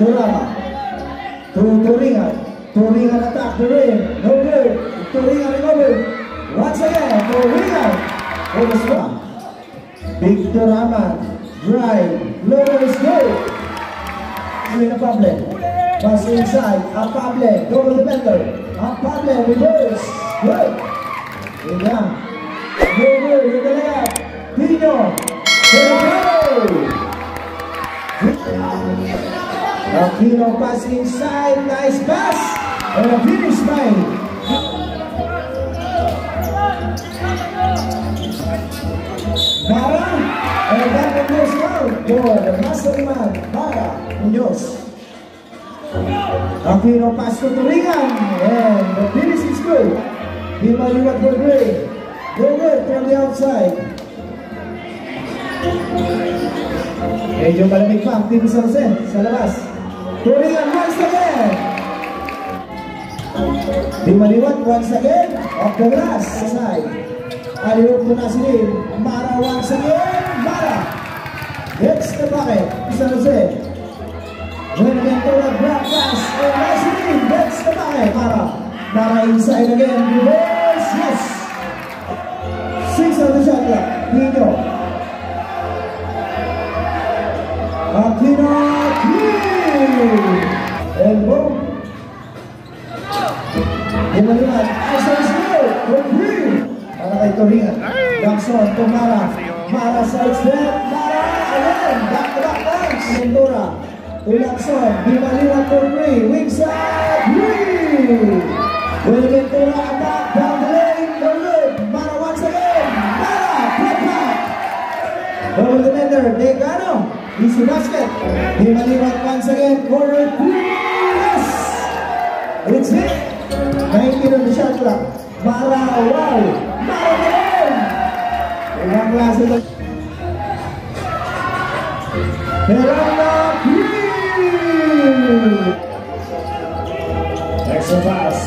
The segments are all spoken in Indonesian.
Durama. Tuturingan. Turingan attack the rim. No good. Turingan recovered. Once again, Turingan. Bonus one. Big Durama. Drive. Lowers goal. Swing a problem. Pass inside. A problem. Go to the defender. A problem. Reverse. Good. Good down. No good. You're gonna have Pino. Good. Aquino pass inside. Nice pass. And a finish by Mara. And that goes down for the masterman, Mara Munoz. Aquino pass to Turingan. And the finish is good. Dimaliwat for Gray. Go good from the outside. Medyo malamig pa ang Team Jose sa labas. Here we are once again. Di maliwat once again. Off the grass. Aside. Alirok muna sili. Mara once again. Mara. Hits the bucket. Isa Jose. Join Ventura. Grab pass. And Nasili. Hits the bucket. Mara. Mara inside again. Rivera. Bumalian, Isaac Smith, Rodrigo, para kay Toringan. Jackson, Tumara, Mara sidestep, Mara, ayan, back-to-back times. Ventura, Tulakson, Bimalian, Rodrigo, wingside, Green! Will Ventura attack, down the lane, Rodrigo, Mara once again, Mara, flip back. Double defender, Degano, easy basket, Bimalian once again, corner, three! It's it. 19 on the shot clock. Mara, wow. Mara. Perana Green. Extra pass.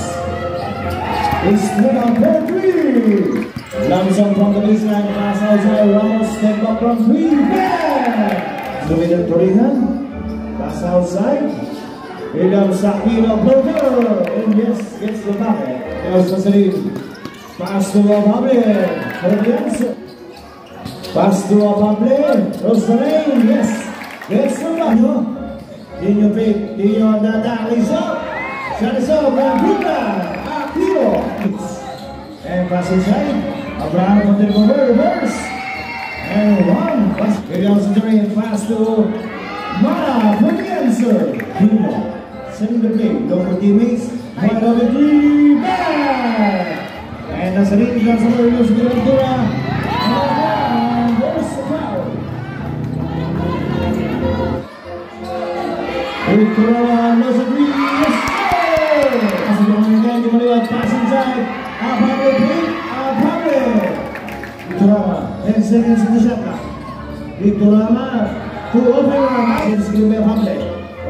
It's number. Lamson from the baseline. Pass outside. Ramos step up from three. Bang! Dominant Torihan. Pass outside. ilang sakino proper. And yes, gets the bucket. Now Sasalin. Pass to Abable. Rodriguez. Pass to Abable. Rosalyn. Yes. Gets the bucket. Yun yung pick. Yun yung dadaliso. Saliso. Vancouver. Akiro. And pass inside. Abraham Montecover. Reverse. And one. Pass. Williams Dorian. Pass to Mara. Rodriguez. Dino. Teammates. One of the three. Bang! And nasa rin lang sa Warriors. Bilantura. And there's the foul. Ultra nasa three. Yes! As a long again, di maliwat. Pass inside. Apable play. Apable. Victorama. 10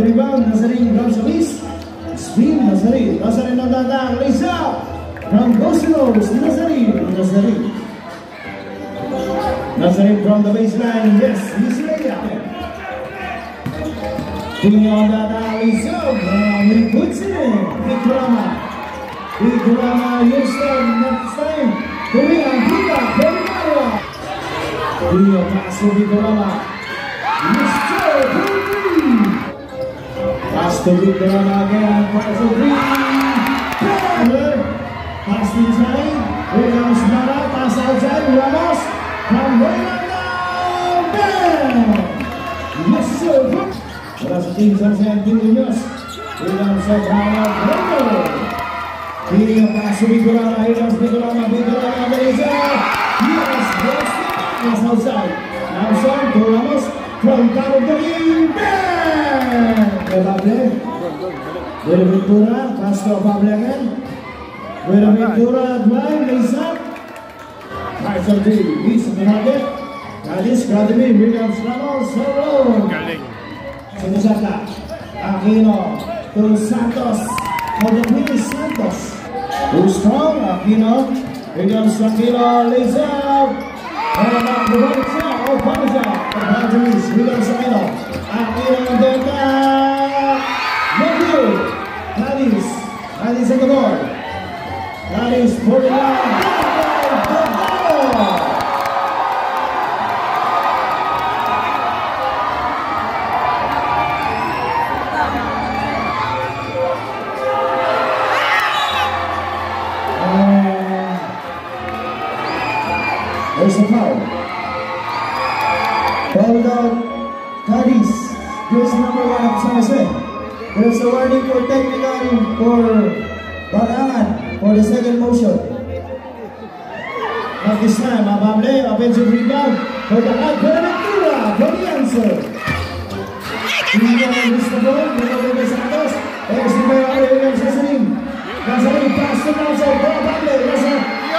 Rebound, from Solis. Spin, Nazarin. Nazarin ng Lisa. From from the baseline. Yes, he's Tingin ang dadang, Lisa. From Rikutsin. Ikurama. Ikurama, Houston. Next time. Korea, Hila, Bolivaria. Tingin pass of Ikurama. Mr. Korea. Again. Three. Taylor. Pass inside. Here comes Mara. Pass outside. Ramos. From Rolanda. Bang! Mr. Putri. Wala sa team sa San Munoz. Here comes Sobrana Brendo. Dia pass to Victorama. Here comes Victorama. Victorama. Melissa. Yes, yes. Yes, son, to Ramos from WWE Band! Grabe. Buenaventura, Castro Pablangan. Buenaventura, Dwayne, Lisa. Tyson D, Lisa Managet. Alice, Grademy, Williams, Ramos, Solo. Galing. Aquino, Tun Santos. For the Santos. Who's Aquino. William Aquino, Lisa. And the Albânia, Bandris, William Samirov, Amanda, Mandil, Clarice, Clarice Ecuador, Clarice Portugal, Esse é o Of San Jose. There's a warning for technical for Barangan for the second motion. At this time, Abable, offensive rebound for the for the answer.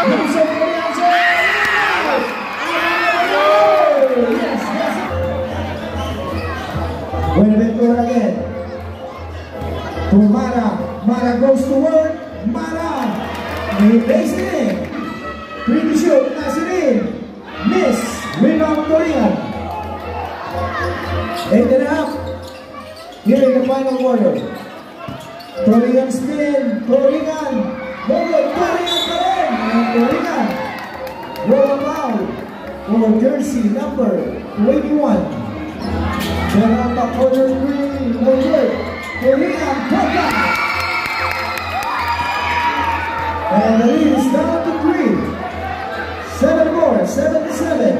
Nelson place din eh. Pretty sure na Miss Rebound Korean. Eight. Here the final quarter. Korean spin, Korean. Bogot, Korean pa rin. And Korean. Roll out jersey number 21. Pero pa corner 3, no work. The is down to three. Seven more, seven to seven.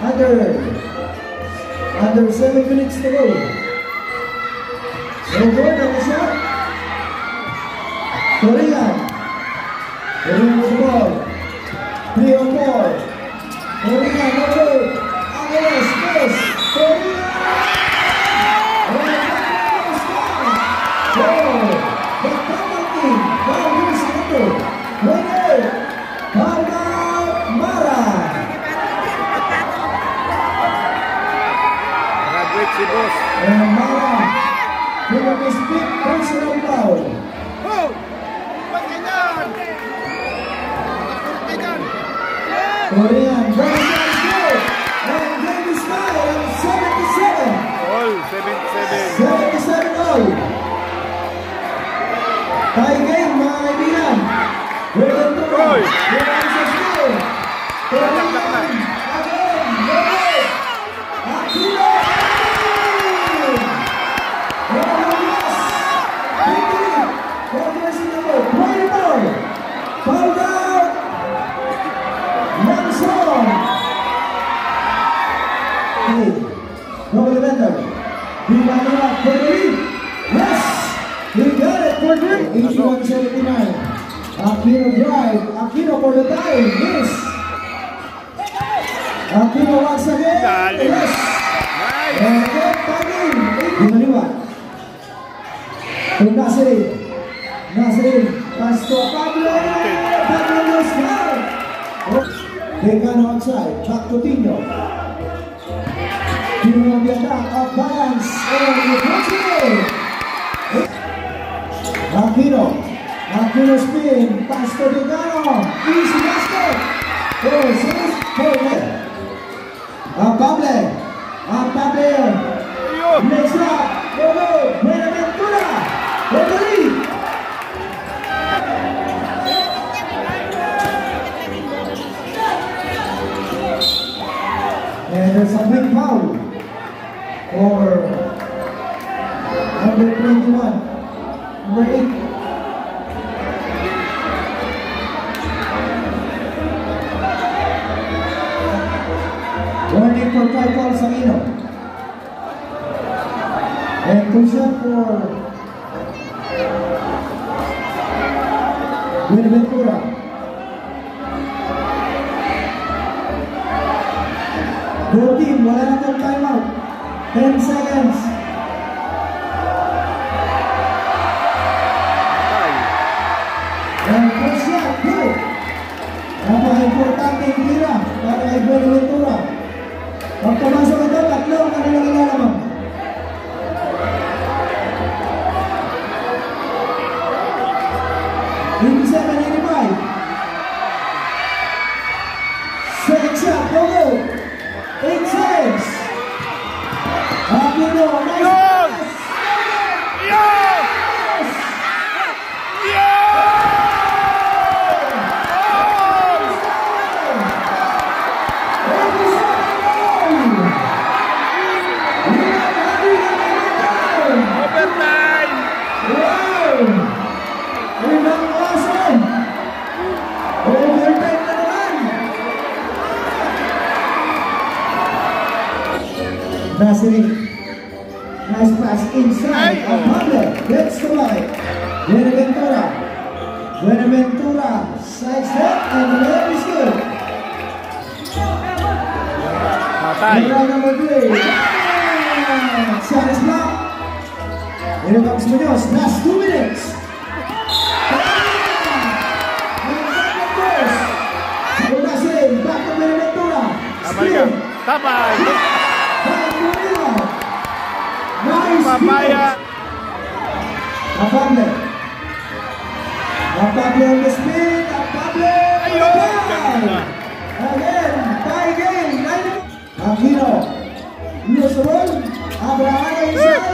Under, under seven minutes to go. No Corea. Aquino drive. Aquino for the tie. Miss. Aquino once again. Galing. Yes. Nice! And then tagging. Bumaliwa. To Nasrin. Nasrin. Pass to Pablo. Pablo was foul. Decano outside. Back to Tino. Tino on the attack. Off balance. And the possible. Aquino. Aquele spin, Pastor do Galo, isso Vasco, vocês foram, a Pablo, a Pablo, Mesra, Golo, Buenaventura, Rodrigo. Ederson Big Paulo, or number 21, Ray Entonces, Buenaventura. Voting, wala na kang time 10 seconds. And first go! Napaka-importante Nice pass inside. Oh. Abate gets the right. Buenaventura. Buenaventura. Side step and the leg is good. Patay. Round number three. Shot is blocked. Here comes Munoz. Last two minutes. Back Papaya. Apable. Apable on the spin. Apable. Again. Tie game. Aquino. The. Abraham.